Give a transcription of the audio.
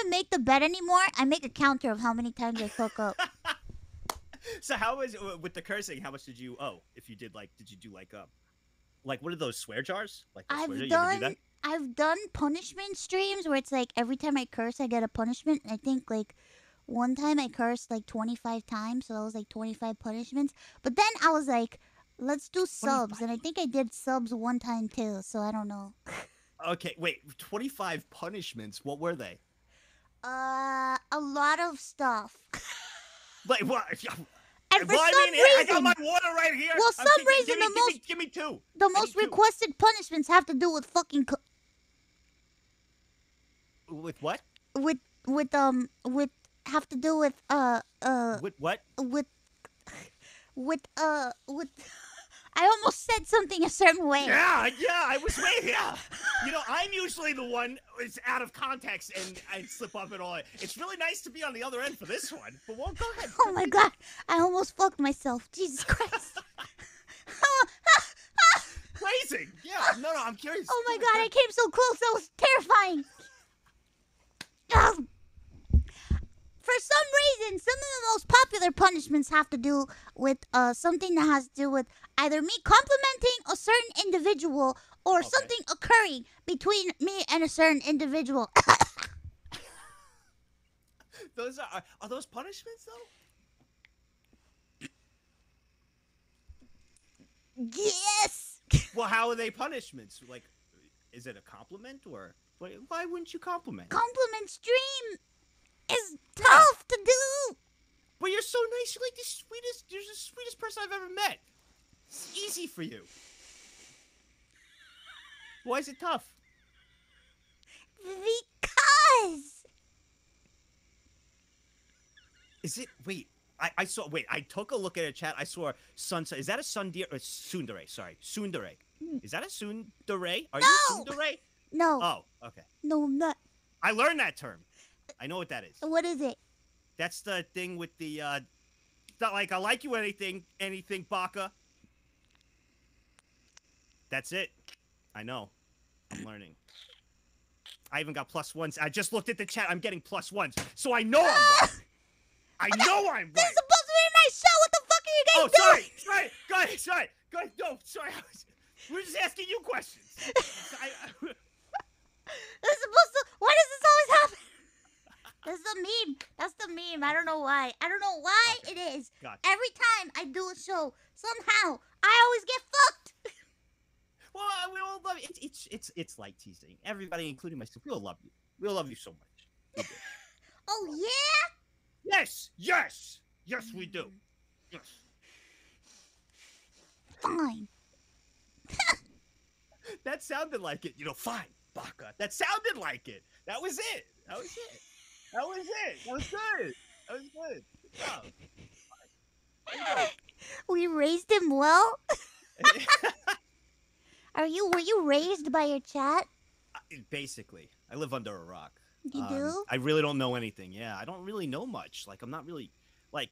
even make the bed anymore. I make a counter of how many times I fuck up. so how was uh, with the cursing? How much did you? Oh, if you did like, did you do like um, like what are those swear jars? Like the swear jar? I've do done that? I've done punishment streams where it's like every time I curse I get a punishment. I think like one time I cursed like 25 times, so that was like 25 punishments. But then I was like, let's do subs, and I think I did subs one time too. So I don't know. Okay, wait. Twenty-five punishments. What were they? Uh, a lot of stuff. Like what? And for well, I some mean, I reason, got my water right here. Well, some thinking- reason give me, the give most- me, give me two. the I most need two. requested punishments have to do with fucking co- With what? with with um with have to do with uh uh With what? with with uh with I almost said something a certain way. Yeah, yeah, I was waiting. Yeah, you know, I'm usually the one it's out of context and I slip up and all. It's really nice to be on the other end for this one. But well, go ahead. Oh my god, I almost fucked myself. Jesus Christ. Phrasing. Yeah. No, no, I'm curious. Oh my god, I came so close. That was terrifying. For some reason, some of the most popular punishments have to do with uh, something that has to do with either me complimenting a certain individual or Okay. something occurring between me and a certain individual. Those are are- those punishments though? yes. Well, how are they punishments? Like, is it a compliment or why, why wouldn't you compliment? Compliment stream is tough to do. But you're so nice. You're like the sweetest. You're the sweetest person I've ever met. It's easy for you. Why is it tough? Because. Is it? Wait, I, I saw. Wait, I took a look at a chat. I saw sunset. Is that a tsundere? Uh, tsundere. Sorry, tsundere. Is that a tsundere? Are No! you tsundere? No, Oh, okay. no, I'm not. I learned that term. I know what that is. What is it? That's the thing with the. uh Not like I like you anything, anything, Baka. That's it. I know. I'm learning. I even got plus ones. I just looked at the chat. I'm getting plus ones, so I know I'm right. I know I'm This is supposed to be a nice show. What the fuck are you Oh, guys doing? sorry, sorry, go ahead, sorry, go ahead. No, sorry. Was, we're just asking you questions. I, I, This is supposed to. Why does this always happen? That's the meme. I don't know why. I don't know why Okay. it is. Gotcha. Every time I do a show, somehow I always get fucked. well, we all love you. It's, it's it's it's light teasing. Everybody, including myself, we all love you. We all love you so much. Do. Oh yeah. Yes, yes, yes, we do. Mm. Yes. Fine. That sounded like it. You know, fine, Baka. That sounded like it. That was it. That was it. That was it. That was good. That was good. Good job. We raised him well. Are you? Were you raised by your chat? Basically, I live under a rock. You Um, do? I really don't know anything. Yeah, I don't really know much. Like, I'm not really like